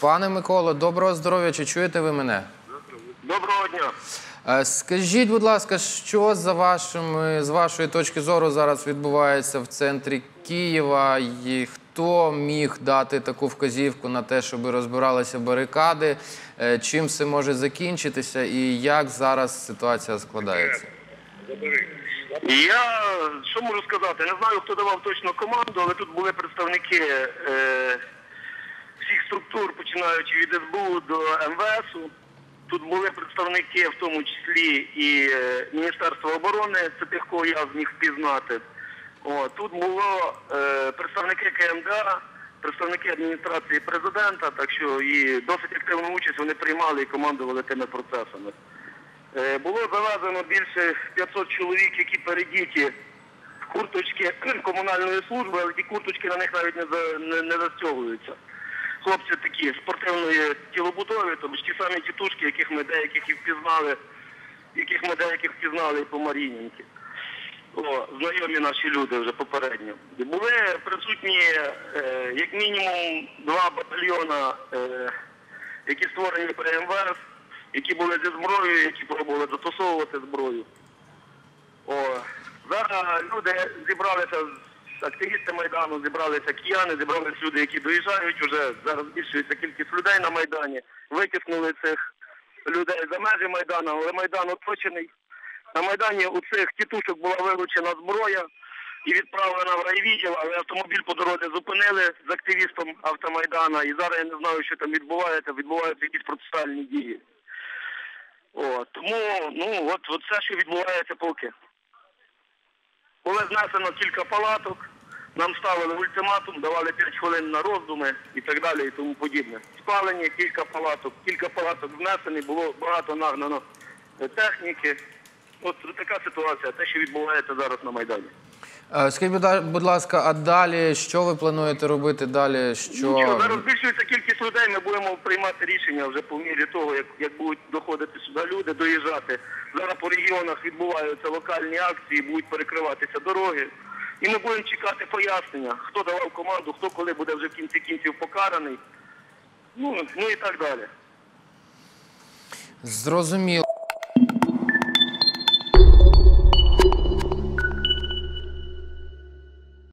Пане Миколо, доброго здоров'я. Чи чуєте ви мене? Доброго дня. Е, Скажіть, будь ласка, що за вашими, з вашої точки зору зараз відбувається в центрі Києва? І хто міг дати таку вказівку на те, щоб розбиралися барикади? Е, Чим все може закінчитися і як зараз ситуація складається? Я що можу сказати? Не знаю, хто давав точно команду, але тут були представники е, структур, починаючи від СБУ до МВСу. Тут були представники, в тому числі і е, Міністерства оборони, це тих, кого я зміг впізнати. Тут було е, представники КМДА, представники адміністрації президента, так що і досить активну участь вони приймали і командували тими процесами. Е, Було завезено більше 500 чоловік, які передіті в курточки комунальної служби, але ті курточки на них навіть не, за, не застягуються. Хлопці такі спортивної тілобудови, тобто ті самі тітушки, яких ми деяких і впізнали, яких ми деяких впізнали по Марінінки. О, знайомі наші люди вже попередньо. Були присутні е, як мінімум два батальйона, е, які створені при МВС, які були зі зброєю, які пробували застосовувати зброю. О, зараз люди зібралися, з- активісти Майдану, зібралися кияни, зібралися люди, які доїжджають вже. Зараз збільшується кількість людей на Майдані. Витіснили цих людей за межі Майдану, але Майдан оточений. На Майдані у цих тітушок була вилучена зброя і відправлена в райвідділ, але автомобіль по дорозі зупинили з активістом автомайдана. І зараз я не знаю, що там відбувається. Відбуваються якісь процесуальні дії. О, тому ну от, от все, що відбувається поки. Було знесено кілька палаток, нам ставили ультиматум, давали 5 хвилин на роздуми і так далі, і тому подібне. Спалені кілька палаток, кілька палаток внесені, було багато нагнано е, техніки. От така ситуація, те, що відбувається зараз на Майдані. Е, Скажіть, будь ласка- будь ласка, а далі що ви плануєте робити далі? Що Нічого, зараз збільшується кількість людей, ми будемо приймати рішення вже по мірі того, як, як будуть доходити сюди люди, доїжджати. Зараз по регіонах відбуваються локальні акції, будуть перекриватися дороги. І ми будемо чекати пояснення, хто давав команду, хто коли буде вже в кінці кінців покараний. Ну, ну і так далі. зрозуміло?